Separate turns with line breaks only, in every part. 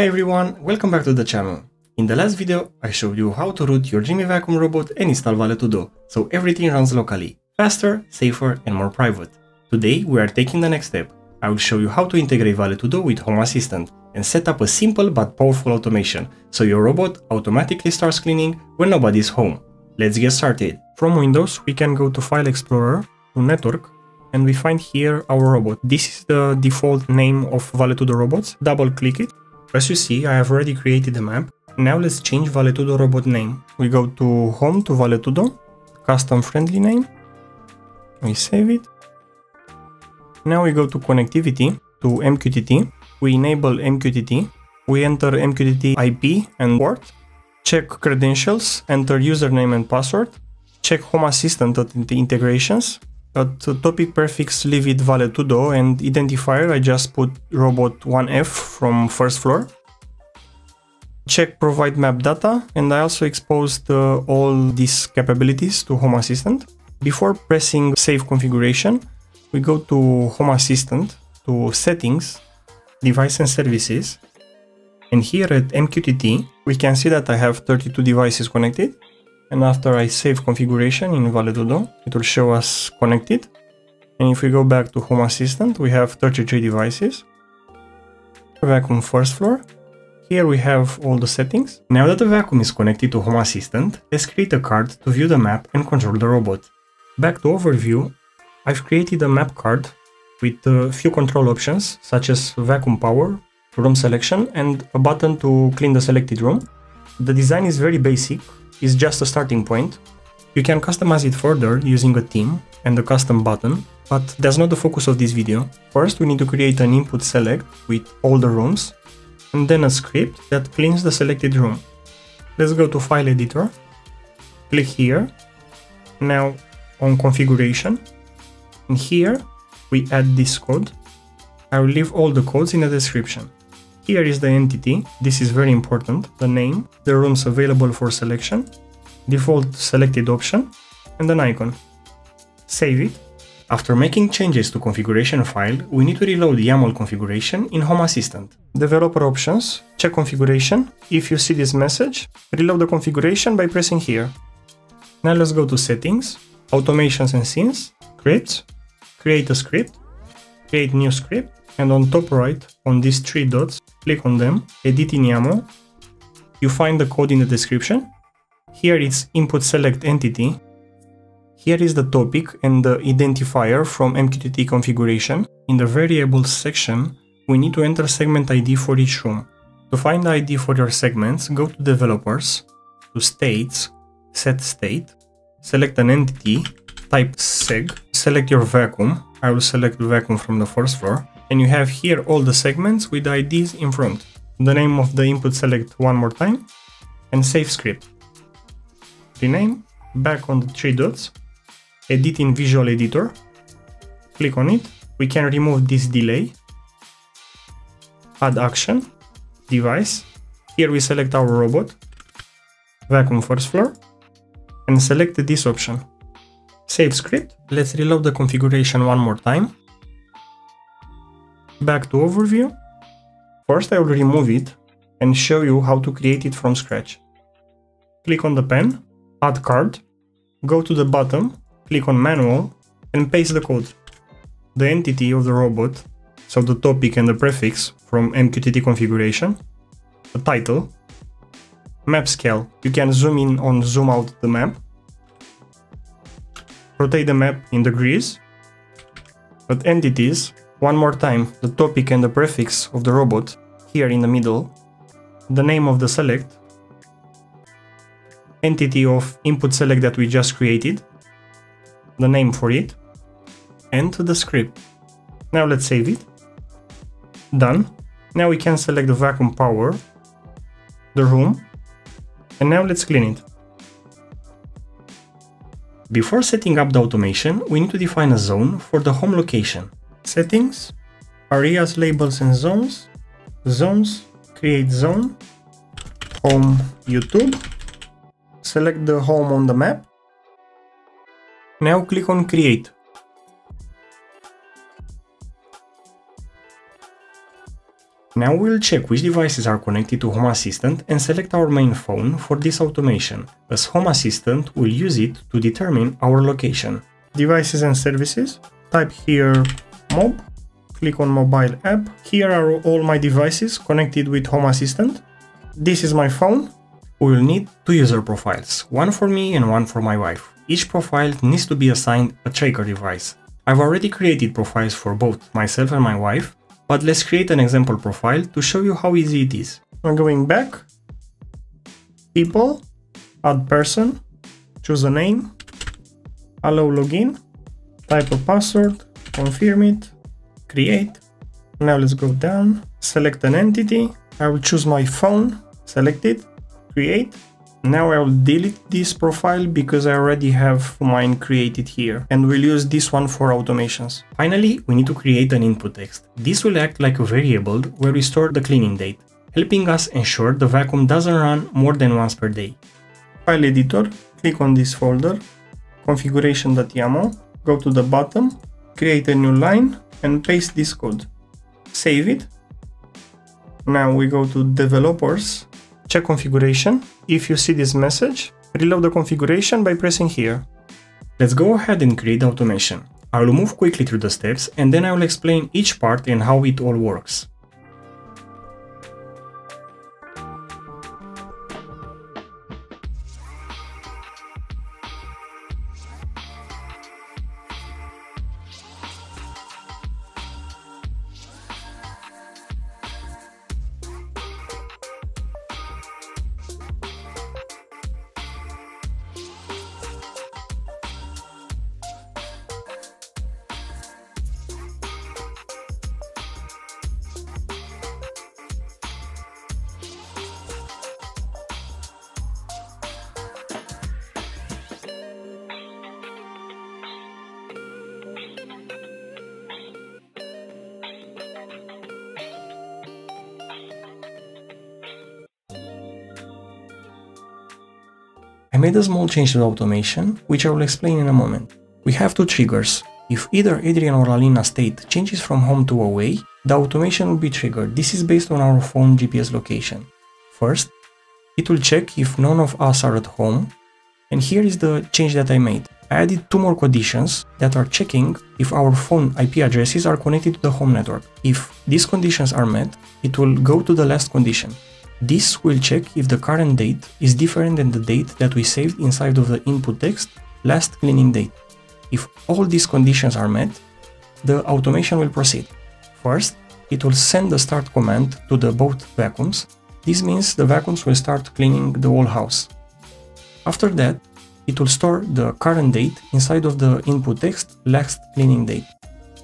Hey everyone, welcome back to the channel. In the last video, I showed you how to root your Dreame Vacuum robot and install Valetudo, so everything runs locally, faster, safer and more private. Today we are taking the next step. I will show you how to integrate Valetudo with Home Assistant and set up a simple but powerful automation, so your robot automatically starts cleaning when nobody is home. Let's get started. From Windows, we can go to File Explorer, to Network, and we find here our robot. This is the default name of Valetudo robots. Double click it. As you see, I have already created a map. Now let's change Valetudo robot name. We go to Home to Valetudo, custom friendly name. We save it. Now we go to Connectivity, to MQTT. We enable MQTT. We enter MQTT IP and port. Check credentials, enter username and password. Check Home Assistant integrations at topic prefix leave it valetudo and identifier I just put robot 1F from first floor. Check provide map data and I also exposed uh, all these capabilities to Home Assistant. Before pressing save configuration, we go to Home Assistant, to settings, device and services. And here at MQTT, we can see that I have 32 devices connected and after I save configuration in Valetudo, it will show us connected. And if we go back to Home Assistant, we have 33 devices. Vacuum first floor. Here we have all the settings. Now that the vacuum is connected to Home Assistant, let's create a card to view the map and control the robot. Back to overview, I've created a map card with a few control options such as vacuum power, room selection and a button to clean the selected room. The design is very basic, is just a starting point. You can customize it further using a theme and a custom button, but that's not the focus of this video. First, we need to create an input select with all the rooms, and then a script that cleans the selected room. Let's go to File Editor, click here, now on Configuration, and here we add this code. I will leave all the codes in the description. Here is the entity, this is very important, the name, the rooms available for selection, default selected option, and an icon. Save it. After making changes to configuration file, we need to reload YAML configuration in Home Assistant. Developer options, check configuration. If you see this message, reload the configuration by pressing here. Now let's go to settings, automations and scenes, scripts, create a script, create new script, and on top right, on these three dots, click on them, edit in YAML, you find the code in the description. Here it's input select entity. Here is the topic and the identifier from MQTT configuration. In the variables section, we need to enter segment ID for each room. To find the ID for your segments, go to developers, to states, set state, select an entity, type seg, select your vacuum. I will select vacuum from the first floor and you have here all the segments with IDs in front. The name of the input select one more time and save script. Rename, back on the three dots, edit in Visual Editor, click on it, we can remove this delay, add action, device, here we select our robot, vacuum first floor, and select this option. Save script, let's reload the configuration one more time, Back to overview. First I will remove it and show you how to create it from scratch. Click on the pen, add card, go to the bottom, click on manual and paste the code. The entity of the robot, so the topic and the prefix from MQTT configuration, the title, map scale, you can zoom in or zoom out the map, rotate the map in degrees, but entities one more time, the topic and the prefix of the robot, here in the middle, the name of the select, entity of input select that we just created, the name for it, and the script. Now let's save it. Done. Now we can select the vacuum power, the room, and now let's clean it. Before setting up the automation, we need to define a zone for the home location. Settings, areas, labels and zones, zones, create zone, home YouTube, select the home on the map. Now click on create. Now we'll check which devices are connected to Home Assistant and select our main phone for this automation, as Home Assistant will use it to determine our location. Devices and services, type here mob, click on mobile app. Here are all my devices connected with Home Assistant. This is my phone. We will need two user profiles, one for me and one for my wife. Each profile needs to be assigned a tracker device. I've already created profiles for both myself and my wife, but let's create an example profile to show you how easy it is. I'm going back, people, add person, choose a name, allow login, type a password, confirm it, create. Now let's go down, select an entity, I will choose my phone, select it, create, now I will delete this profile because I already have mine created here and we'll use this one for automations. Finally, we need to create an input text. This will act like a variable where we store the cleaning date, helping us ensure the vacuum doesn't run more than once per day. File editor, click on this folder, configuration.yaml, go to the bottom, create a new line and paste this code. Save it. Now we go to developers check configuration. If you see this message, reload the configuration by pressing here. Let's go ahead and create automation. I will move quickly through the steps and then I will explain each part and how it all works. Made a small change to the automation, which I will explain in a moment. We have two triggers. If either Adrian or Alina state changes from home to away, the automation will be triggered. This is based on our phone GPS location. First, it will check if none of us are at home, and here is the change that I made. I added two more conditions that are checking if our phone IP addresses are connected to the home network. If these conditions are met, it will go to the last condition. This will check if the current date is different than the date that we saved inside of the input text last cleaning date. If all these conditions are met, the automation will proceed. First, it will send the start command to the both vacuums. This means the vacuums will start cleaning the whole house. After that, it will store the current date inside of the input text last cleaning date.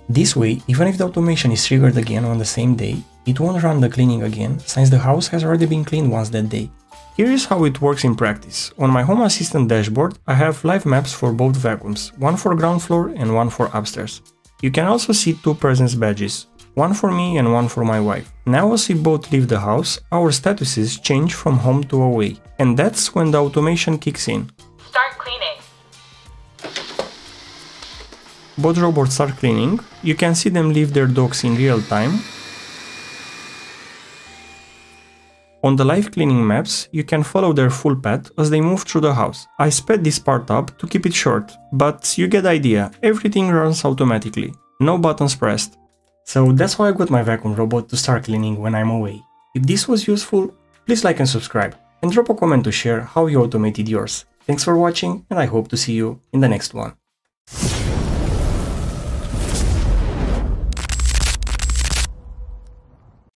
This way, even if the automation is triggered again on the same day, it won't run the cleaning again, since the house has already been cleaned once that day. Here is how it works in practice. On my Home Assistant dashboard, I have live maps for both vacuums, one for ground floor and one for upstairs. You can also see two presence badges, one for me and one for my wife. Now as we both leave the house, our statuses change from home to away, and that's when the automation kicks in.
Start cleaning.
Both robots start cleaning, you can see them leave their dogs in real time, On the live cleaning maps, you can follow their full path as they move through the house. I sped this part up to keep it short, but you get the idea, everything runs automatically, no buttons pressed. So that's how I got my vacuum robot to start cleaning when I'm away. If this was useful, please like and subscribe, and drop a comment to share how you automated yours. Thanks for watching, and I hope to see you in the next one.